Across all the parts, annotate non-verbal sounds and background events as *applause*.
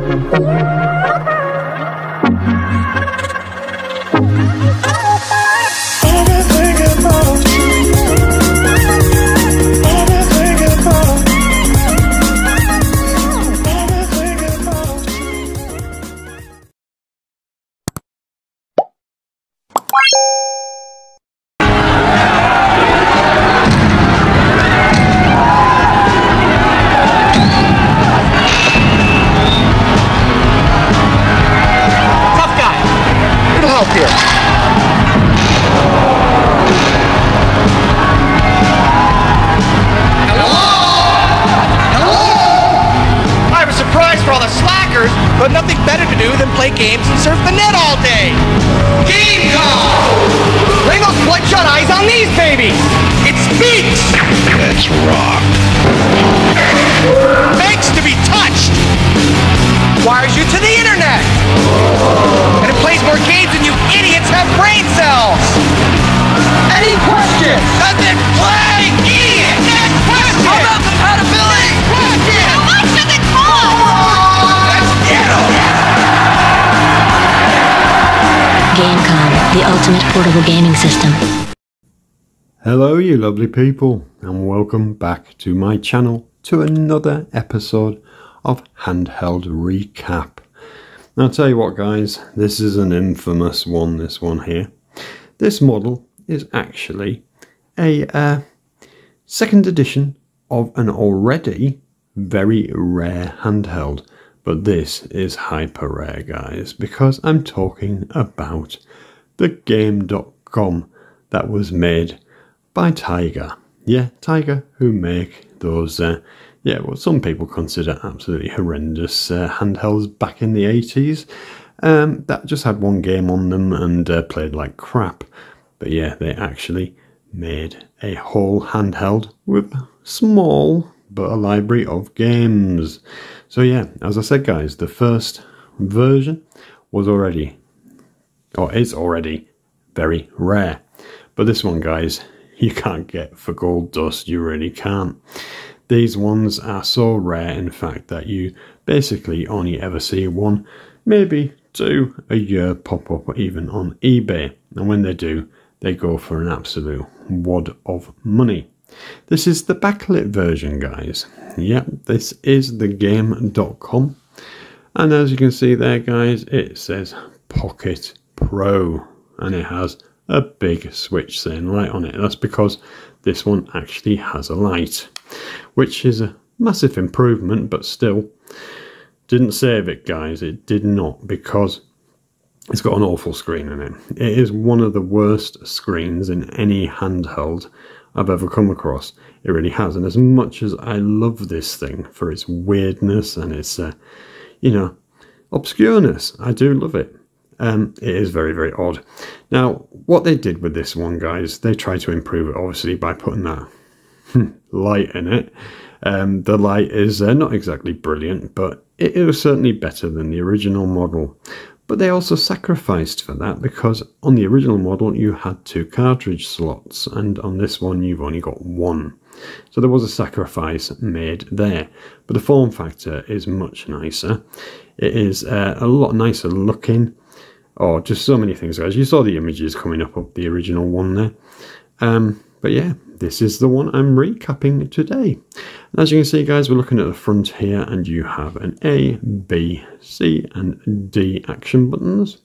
Tough Doesn't play! Idiot! Next! How about compatibility? Question! How much does it cost? Let's get 'em! Game.com, the ultimate portable gaming system. Hello, you lovely people, and welcome back to my channel to another episode of Handheld Recap. Now, I'll tell you what, guys, this is an infamous one, this one here. This model is actually a uh, second edition of an already very rare handheld. But this is hyper rare, guys, because I'm talking about the Game.com that was made by Tiger. Yeah, Tiger, who make those, uh, yeah, what some people consider absolutely horrendous uh, handhelds back in the 80s. Um, that just had one game on them and uh, played like crap. But yeah, they actually made a whole handheld with small but a library of games. So yeah, as I said, guys, the first version was already, or is already, very rare. But this one, guys, *laughs* you can't get for gold dust. You really can't. These ones are so rare, in fact, that you basically only ever see one, maybe two a year pop up even on eBay. And when they do, they go for an absolute wad of money. This is the backlit version, guys. Yep, this is the game.com. And as you can see there, guys, it says Pocket Pro. And it has a big switch saying light on it. That's because this one actually has a light, which is a massive improvement, but still didn't save it, guys. It did not because it's got an awful screen in it. It is one of the worst screens in any handheld I've ever come across. It really has. And as much as I love this thing for its weirdness and its, uh, you know, obscureness, I do love it. Um, it is very, very odd. Now, what they did with this one, guys, they tried to improve it, obviously, by putting that light in it. Um, the light is uh, not exactly brilliant, but it, it was certainly better than the original model. But they also sacrificed for that because on the original model you had two cartridge slots, and on this one you've only got one. So there was a sacrifice made there. But the form factor is much nicer. It is uh, a lot nicer looking. Oh, just so many things, guys. You saw the images coming up of the original one there. Um, but yeah, this is the one I'm recapping today. And as you can see, guys, we're looking at the front here, and you have an A, B, C, and D action buttons.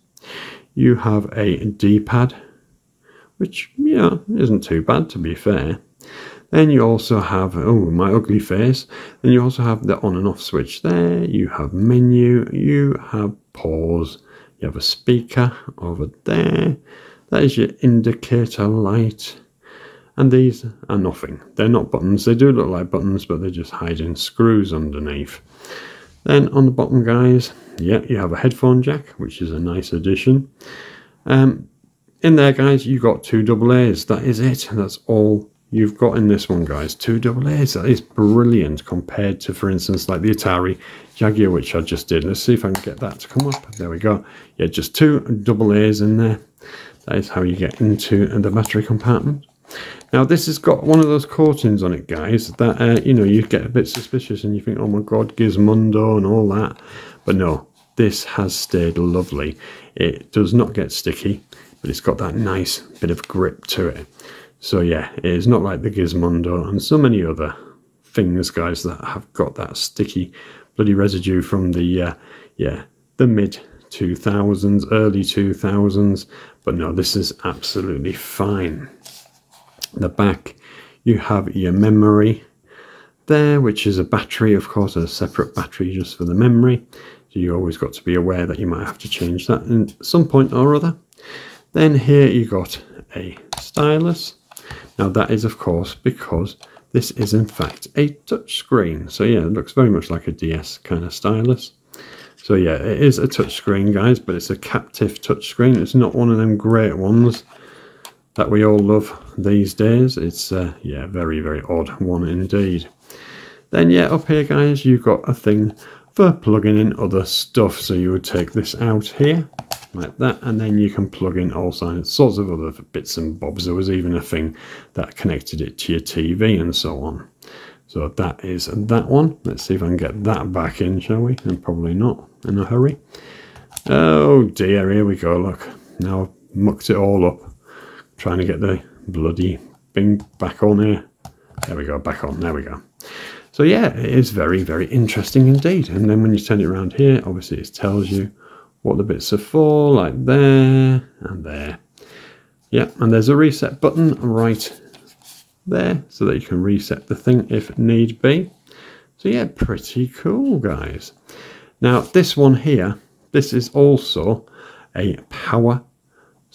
You have a D-pad, which, yeah, isn't too bad, to be fair. Then you also have, oh, my ugly face. Then you also have the on and off switch there. You have menu. You have pause. You have a speaker over there. That is your indicator light. And these are nothing. They're not buttons. They do look like buttons, but they're just hiding screws underneath. Then on the bottom, guys, yeah, you have a headphone jack, which is a nice addition. Um, in there, guys, you've got two double A's. That is it. That's all you've got in this one, guys. Two double A's. That is brilliant compared to, for instance, like the Atari Jaguar, which I just did. Let's see if I can get that to come up. There we go. Yeah, just two double A's in there. That is how you get into the battery compartment. Now this has got one of those coatings on it, guys, that, uh, you know, you get a bit suspicious and you think, oh my god, Gizmondo and all that. But no, this has stayed lovely. It does not get sticky, but it's got that nice bit of grip to it. So yeah, it is not like the Gizmondo and so many other things, guys, that have got that sticky bloody residue from the, uh, yeah, the mid 2000s, early 2000s. But no, this is absolutely fine. The back, you have your memory there, which is a battery, of course, a separate battery just for the memory. So you always got to be aware that you might have to change that at some point or other. Then here you got a stylus. Now that is of course because this is in fact a touch screen. So yeah, it looks very much like a DS kind of stylus. So yeah, it is a touch screen guys, but it's a captive touch screen. It's not one of them great ones that we all love these days. It's uh, yeah, very, very odd one indeed. Then yeah, up here guys, you've got a thing for plugging in other stuff. So you would take this out here like that and then you can plug in all sorts of other bits and bobs. There was even a thing that connected it to your TV and so on. So that is that one. Let's see if I can get that back in, shall we? And probably not in a hurry. Oh dear, here we go, look. Now I've mucked it all up. Trying to get the bloody thing back on here. There we go, back on, there we go. So yeah, it is very, very interesting indeed. And then when you turn it around here, obviously it tells you what the bits are for, like there and there. Yeah, and there's a reset button right there so that you can reset the thing if need be. So yeah, pretty cool, guys. Now, this one here, this is also a power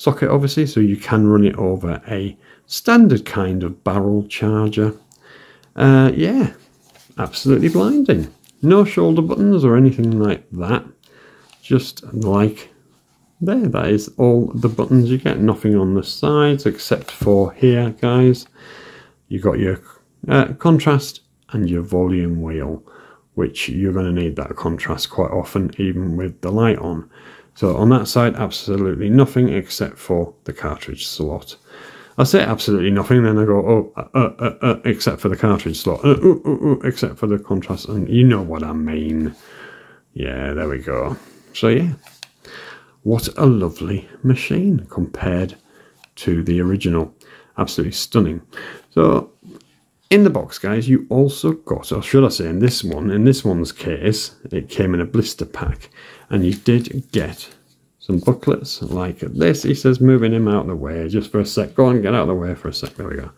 socket, obviously, so you can run it over a standard kind of barrel charger. Uh, yeah, absolutely blinding. No shoulder buttons or anything like that. Just like there, that is all the buttons you get. Nothing on the sides except for here, guys. You got your uh, contrast and your volume wheel, which you're going to need that contrast quite often, even with the light on. So on that side, absolutely nothing except for the cartridge slot. I say absolutely nothing, then I go, oh, uh, uh, uh, uh except for the cartridge slot, uh, uh, except for the contrast, and you know what I mean. Yeah, there we go. So yeah, what a lovely machine compared to the original. Absolutely stunning. So in the box, guys, you also got, or should I say in this one, in this one's case, it came in a blister pack, and you did get some booklets like this. He says, moving him out of the way just for a sec. Go on, get out of the way for a sec. There we go.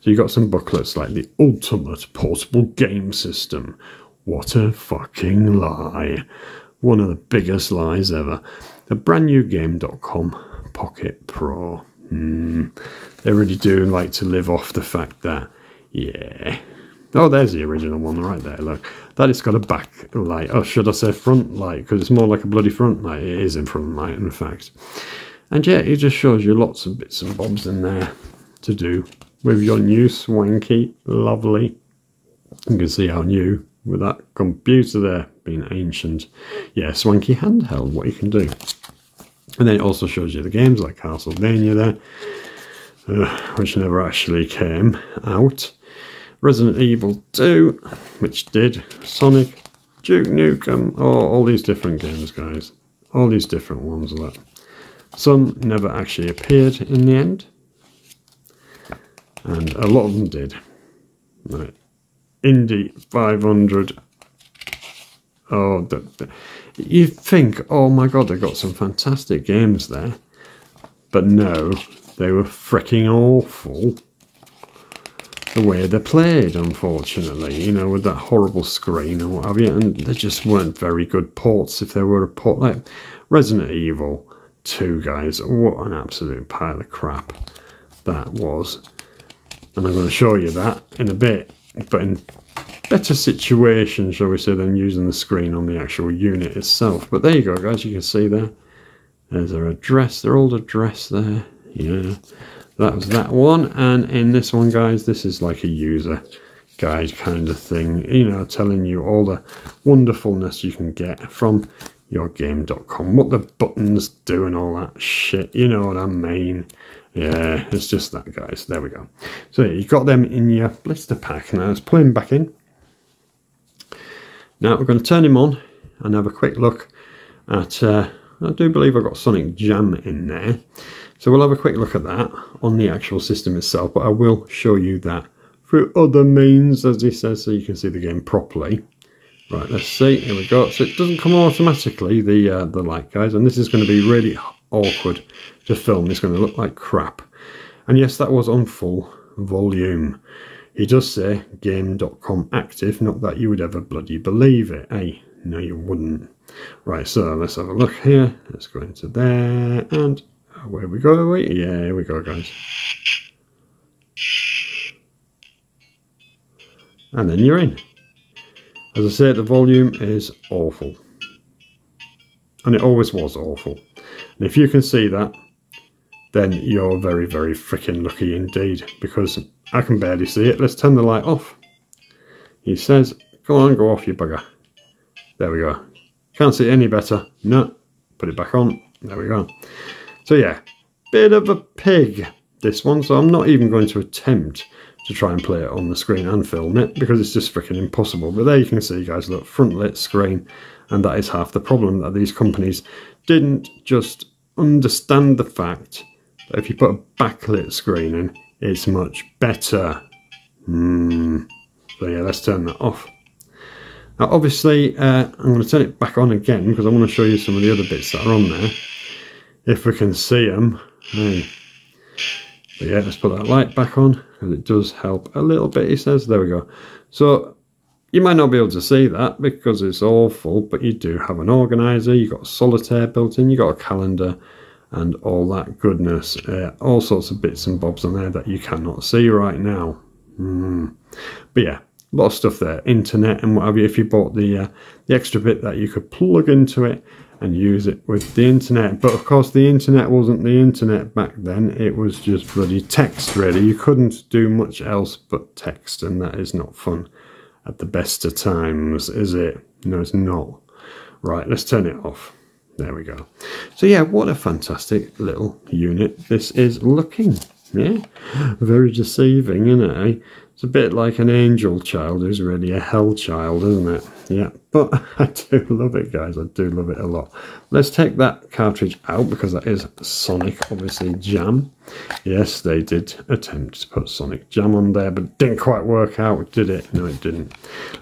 So you got some booklets like the ultimate portable game system. What a fucking lie. One of the biggest lies ever. The brand new game.com Pocket Pro. Mm, they really do like to live off the fact that, yeah. Oh, there's the original one right there. Look, that it's got a back light. Oh, should I say front light? Because it's more like a bloody front light. It is in front light, in fact. And yeah, it just shows you lots of bits and bobs in there to do with your new swanky, lovely. You can see how new with that computer there being ancient. Yeah, swanky handheld, what you can do. And then it also shows you the games like Castlevania there, uh, which never actually came out. Resident Evil 2, which did. Sonic, Duke Nukem, oh, all these different games, guys. All these different ones. Look. Some never actually appeared in the end. And a lot of them did. Right. Indy 500. Oh, the, the, you think, oh my god, they got some fantastic games there. But no, they were freaking awful the way they're played, unfortunately, you know, with that horrible screen and what have you. And they just weren't very good ports if they were a port like Resident Evil 2, guys. What an absolute pile of crap that was. And I'm going to show you that in a bit, but in better situation, shall we say, than using the screen on the actual unit itself. But there you go, guys. You can see there. There's their address, their old address there. Yeah, that was that one. And in this one, guys, this is like a user guide kind of thing. You know, telling you all the wonderfulness you can get from your game.com, what the buttons do and all that shit. You know what I mean. Yeah, it's just that, guys. There we go. So you've got them in your blister pack. Now let's pull him back in. Now we're going to turn him on and have a quick look at, uh, I do believe I've got Sonic Jam in there. So we'll have a quick look at that on the actual system itself, but I will show you that through other means, as he says, so you can see the game properly. Right, let's see. Here we go. So it doesn't come automatically, the uh, the light, guys, and this is going to be really awkward to film. It's going to look like crap. And yes, that was on full volume. He does say game.com active, not that you would ever bloody believe it, eh? No, you wouldn't. Right, so let's have a look here. Let's go into there, and where we go? Wait, yeah, here we go, guys. and then you're in. As I said, the volume is awful. And it always was awful. And if you can see that, then you're very, very freaking lucky indeed. Because I can barely see it. Let's turn the light off. He says, go on, go off, you bugger. There we go. Can't see any better. No. Put it back on. There we go. So yeah, bit of a pig, this one. So I'm not even going to attempt to try and play it on the screen and film it because it's just freaking impossible. But there you can see, guys, look, front lit screen, and that is half the problem that these companies didn't just understand the fact that if you put a backlit screen in, it's much better. Hmm. So yeah, let's turn that off. Now, obviously, uh, I'm going to turn it back on again because I want to show you some of the other bits that are on there. If we can see them. But yeah, let's put that light back on and it does help a little bit he says. There we go. So you might not be able to see that because it's awful but you do have an organizer you've got solitaire built in you've got a calendar and all that goodness. Uh, all sorts of bits and bobs on there that you cannot see right now. Mm. but yeah a lot of stuff there. Internet and whatever if you bought the uh, the extra bit that you could plug into it and use it with the internet. But of course, the internet wasn't the internet back then. It was just bloody text, really. You couldn't do much else but text, and that is not fun at the best of times, is it? No, it's not. Right, let's turn it off. There we go. So yeah, what a fantastic little unit this is looking. Yeah, very deceiving, isn't it? Eh? It's a bit like an angel child who's really a hell child, isn't it? Yeah, but *laughs* I do love it, guys. I do love it a lot. Let's take that cartridge out because that is Sonic, obviously, Jam. Yes, they did attempt to put Sonic Jam on there, but didn't quite work out, did it? No, it didn't.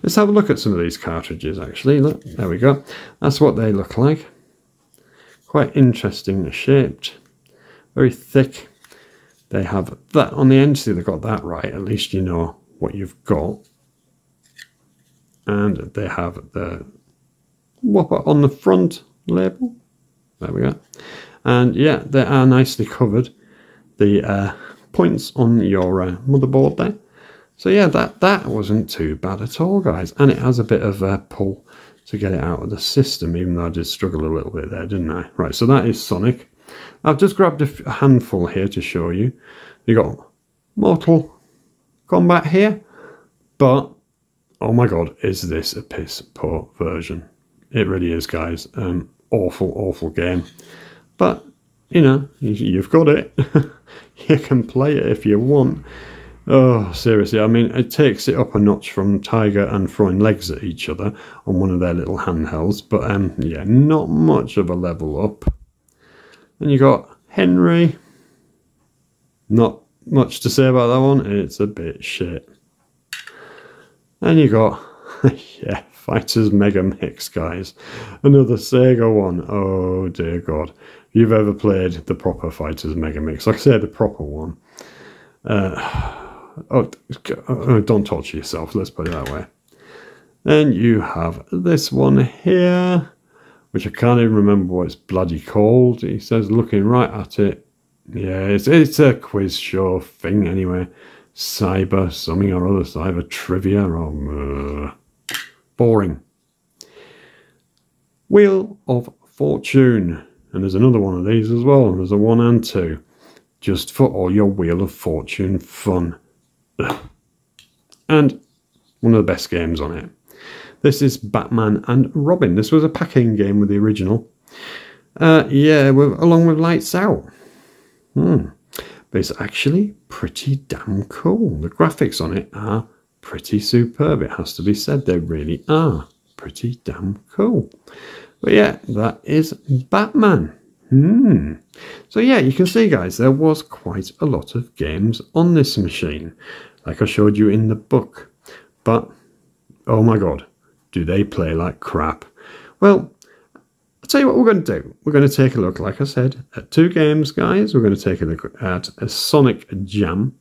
Let's have a look at some of these cartridges, actually. Look, there we go. That's what they look like. Quite interesting shaped. Very thick they have that on the end. See, they got that right. At least you know what you've got. And they have the Whopper on the front label. There we go. And yeah, they are nicely covered. The uh, points on your uh, motherboard there. So yeah, that, that wasn't too bad at all, guys. And it has a bit of a pull to get it out of the system, even though I did struggle a little bit there, didn't I? Right, so that is Sonic. I've just grabbed a handful here to show you. You got Mortal Kombat here, but oh my god, is this a piss poor version? It really is, guys. Um, awful, awful game. But you know, you've got it. *laughs* you can play it if you want. Oh, seriously, I mean, it takes it up a notch from Tiger and throwing legs at each other on one of their little handhelds, but um, yeah, not much of a level up. And you got Henry. Not much to say about that one. It's a bit shit. And you got, *laughs* yeah, Fighters Mega Mix, guys. Another Sega one. Oh, dear God. If you've ever played the proper Fighters Mega Mix, like I said, the proper one. Uh, oh, oh, don't torture yourself, let's put it that way. Then you have this one here which I can't even remember what it's bloody called. He says, looking right at it, yeah, it's, it's a quiz show thing anyway. Cyber something or other, cyber trivia or uh, boring. Wheel of Fortune. And there's another one of these as well. There's a one and two. Just for all your Wheel of Fortune fun. And one of the best games on it. This is Batman and Robin. This was a packing game with the original. Uh, yeah, with, along with Lights Out. Hmm. It's actually pretty damn cool. The graphics on it are pretty superb. It has to be said, they really are pretty damn cool. But yeah, that is Batman. Hmm. So yeah, you can see guys, there was quite a lot of games on this machine, like I showed you in the book. But, oh my god, do they play like crap. Well, I'll tell you what we're going to do. We're going to take a look, like I said, at two games, guys. We're going to take a look at a Sonic Jam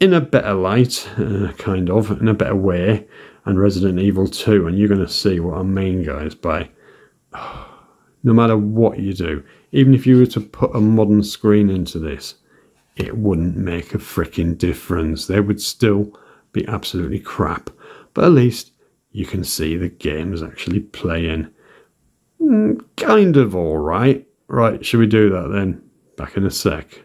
in a better light, uh, kind of, in a better way, and Resident Evil 2. And you're going to see what I mean, guys, by *sighs* no matter what you do, even if you were to put a modern screen into this, it wouldn't make a freaking difference. They would still be absolutely crap. But at least you can see the game's actually playing. Mm, kind of alright. Right, should we do that then? Back in a sec.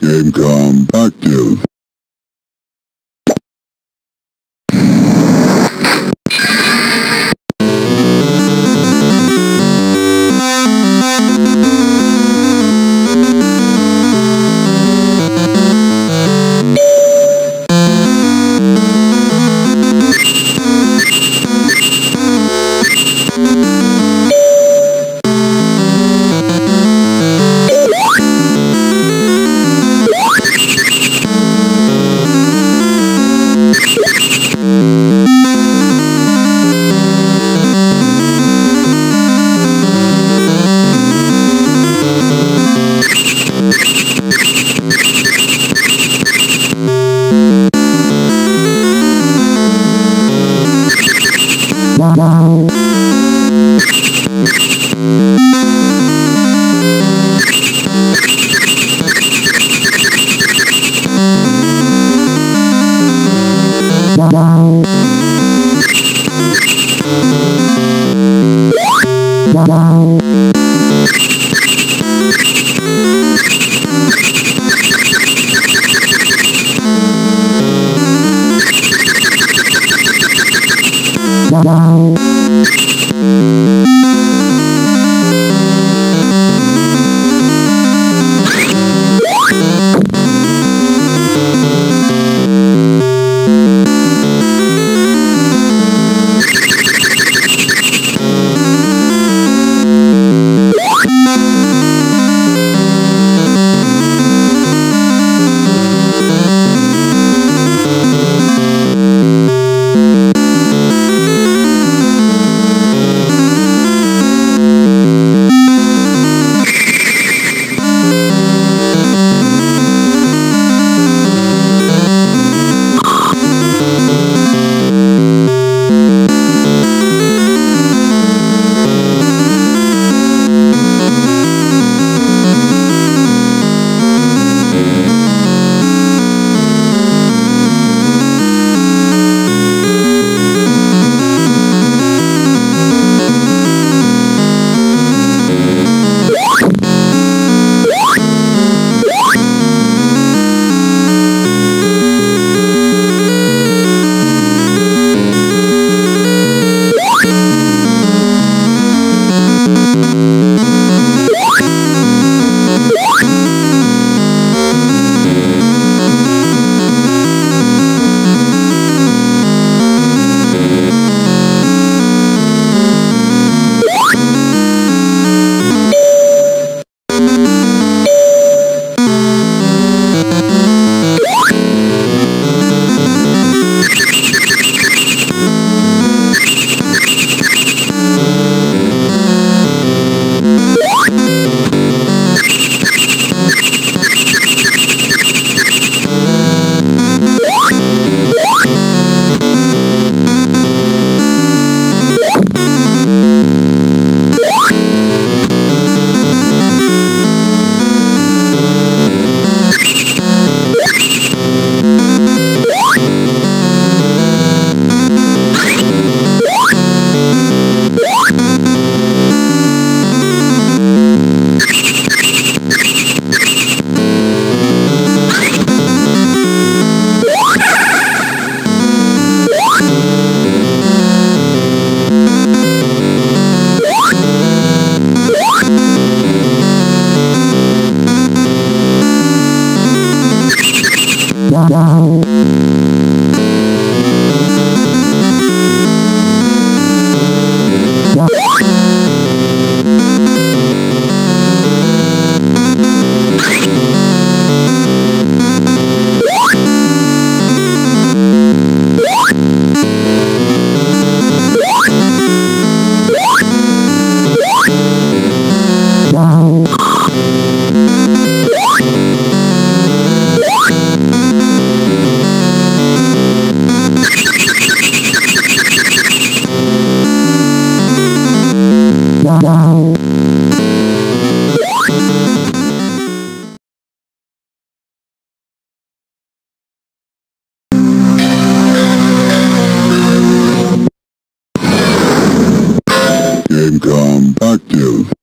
Game.com active. Compactive.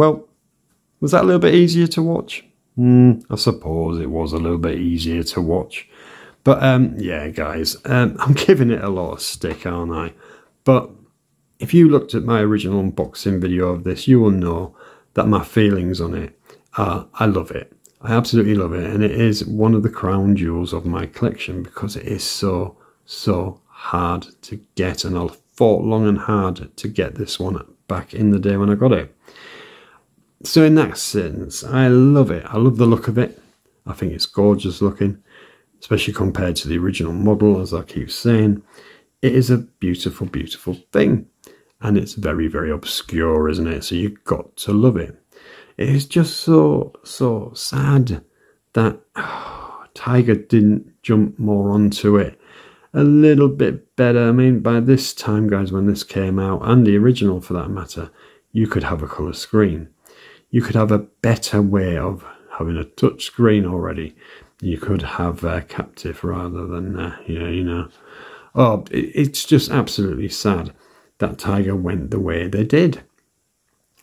Well, was that a little bit easier to watch? Mm, I suppose it was a little bit easier to watch. But um, yeah, guys, um, *laughs* I'm giving it a lot of stick, aren't I? But if you looked at my original unboxing video of this, you will know that my feelings on it are I love it. I absolutely love it. And it is one of the crown jewels of my collection because it is so, so hard to get. And I fought long and hard to get this one back in the day when I got it. So in that sense, I love it. I love the look of it. I think it's gorgeous looking, especially compared to the original model, as I keep saying. It is a beautiful, beautiful thing. And it's very, very obscure, isn't it? So you've got to love it. It is just so, so sad that oh, *sighs* Tiger didn't jump more onto it. A little bit better. I mean, by this time, guys, when this came out, and the original for that matter, you could have a colour screen you could have a better way of having a touch screen already. You could have a captive rather than, uh, yeah, you know. Oh, it's just absolutely sad that Tiger went the way they did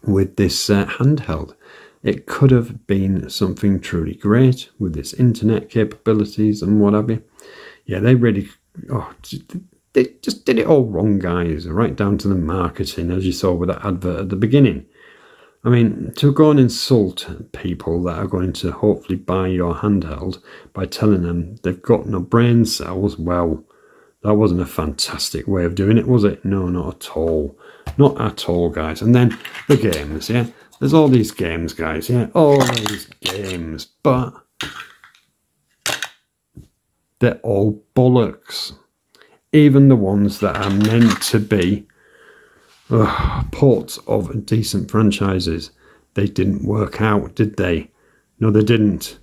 with this uh, handheld. It could have been something truly great with its internet capabilities and what have you. Yeah, they really, oh, they just did it all wrong, guys, right down to the marketing, as you saw with that advert at the beginning. I mean, to go and insult people that are going to hopefully buy your handheld by telling them they've got no brain cells, well, that wasn't a fantastic way of doing it, was it? No, not at all. Not at all, guys. And then the games, yeah? There's all these games, guys, yeah? All these games, but they're all bollocks. Even the ones that are meant to be Ugh, ports of decent franchises. They didn't work out, did they? No, they didn't.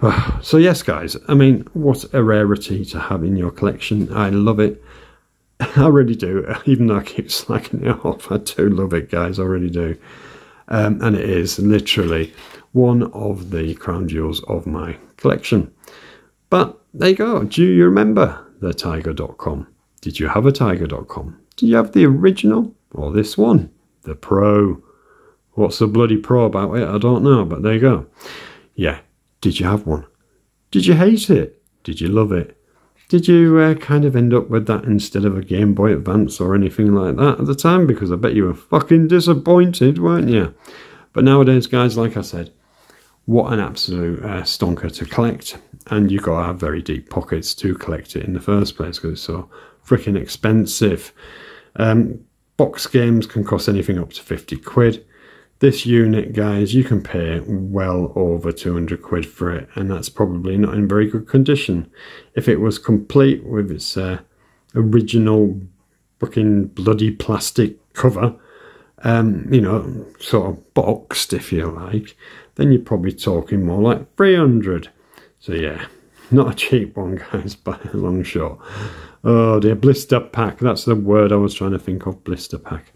Ugh. So, yes, guys, I mean, what a rarity to have in your collection. I love it. *laughs* I really do. *laughs* Even though I keep slacking it *laughs* off, I do love it, guys. I really do. Um, and it is literally one of the crown jewels of my collection. But there you go. Do you remember the tiger.com? Did you have a tiger.com? Do you have the original or this one? The Pro. What's the bloody pro about it? I don't know, but there you go. Yeah, did you have one? Did you hate it? Did you love it? Did you uh, kind of end up with that instead of a Game Boy Advance or anything like that at the time? Because I bet you were fucking disappointed, weren't you? But nowadays, guys, like I said, what an absolute uh, stonker to collect. And you've got to have very deep pockets to collect it in the first place because it's so freaking expensive. Um, box games can cost anything up to 50 quid. This unit, guys, you can pay well over 200 quid for it, and that's probably not in very good condition. If it was complete with its uh, original fucking bloody plastic cover, um, you know, sort of boxed, if you like, then you're probably talking more like 300. So, yeah, not a cheap one, *laughs* guys, by a long shot. Oh dear, blister pack. That's the word I was trying to think of, blister pack.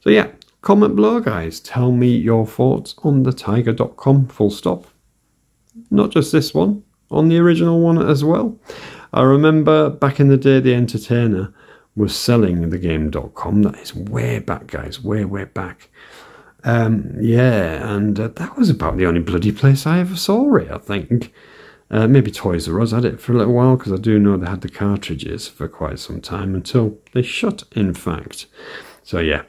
So yeah, comment below, guys. Tell me your thoughts on the Tiger.com full stop. Not just this one, on the original one as well. I remember back in the day, the Entertainer was selling the game.com. That is way back, guys, way, way back. Um, yeah, and uh, that was about the only bloody place I ever saw it, I think. Uh, maybe Toys R Us had it for a little while because I do know they had the cartridges for quite some time until they shut, in fact. So, yeah,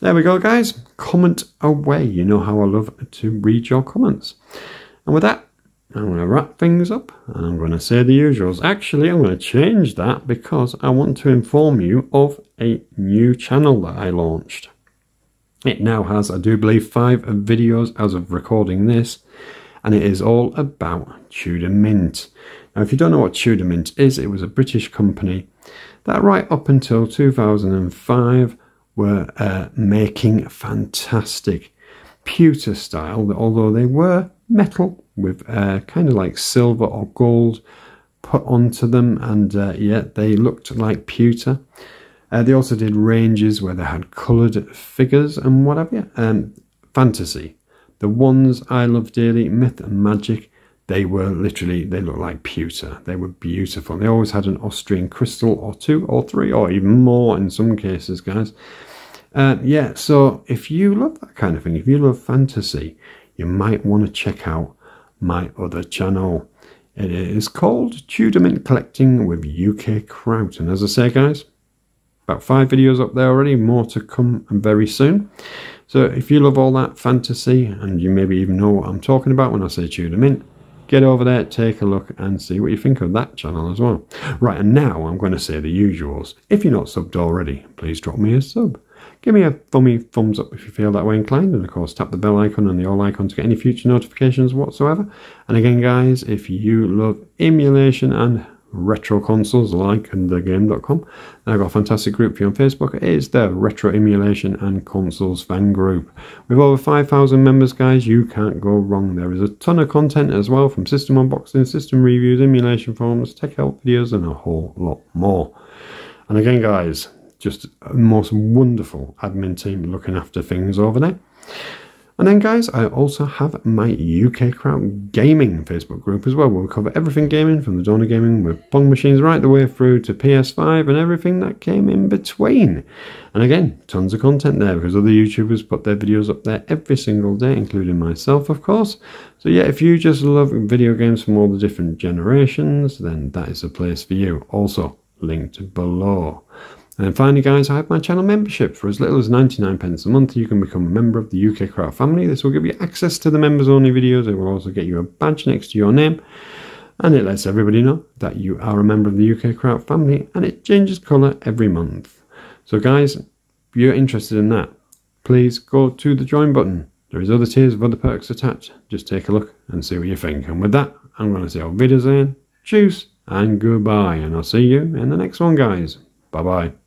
there we go, guys. Comment away. You know how I love to read your comments. And with that, I'm going to wrap things up and I'm going to say the usuals. Actually, I'm going to change that because I want to inform you of a new channel that I launched. It now has, I do believe, five videos as of recording this, and it is all about Tudor Mint. Now, if you don't know what Tudor Mint is, it was a British company that right up until 2005 were uh, making fantastic pewter style, although they were metal with uh, kind of like silver or gold put onto them, and uh, yeah, they looked like pewter. Uh, they also did ranges where they had coloured figures and whatever. Um, fantasy. The ones I love dearly, Myth and Magic, they were literally, they looked like pewter. They were beautiful. They always had an Austrian crystal or two or three or even more in some cases, guys. Uh, yeah, so if you love that kind of thing, if you love fantasy, you might want to check out my other channel. It is called Tudor Mint Collecting with UK Kraut. And as I say, guys, about five videos up there already, more to come very soon. So if you love all that fantasy and you maybe even know what I'm talking about when I say Tudor in, get over there, take a look and see what you think of that channel as well. Right, and now I'm going to say the usuals. If you're not subbed already, please drop me a sub. Give me a thummy thumbs up if you feel that way inclined, and of course tap the bell icon and the all icon to get any future notifications whatsoever. And again guys, if you love emulation and retro consoles like and the Game.com. I've got a fantastic group for you on Facebook. It is the Retro Emulation and Consoles fan group. With over 5,000 members, guys, you can't go wrong. There is a ton of content as well from system unboxing, system reviews, emulation forums, tech help videos, and a whole lot more. And again, guys, just a most wonderful admin team looking after things over there. And then, guys, I also have my UK Kraut Gaming Facebook group as well, where we cover everything gaming from the dawn of gaming with Pong machines right the way through to PS5 and everything that came in between. And again, tons of content there because other YouTubers put their videos up there every single day, including myself, of course. So, yeah, if you just love video games from all the different generations, then that is the place for you. Also, linked below. And then finally, guys, I have my channel membership. For as little as 99 pence a month, you can become a member of the UK Kraut family. This will give you access to the members only videos. It will also get you a badge next to your name. And it lets everybody know that you are a member of the UK Kraut family. And it changes colour every month. So, guys, if you're interested in that, please go to the join button. There is other tiers of other perks attached. Just take a look and see what you think. And with that, I'm going to say videos Wiedersehen, cheers, and goodbye. And I'll see you in the next one, guys. Bye bye.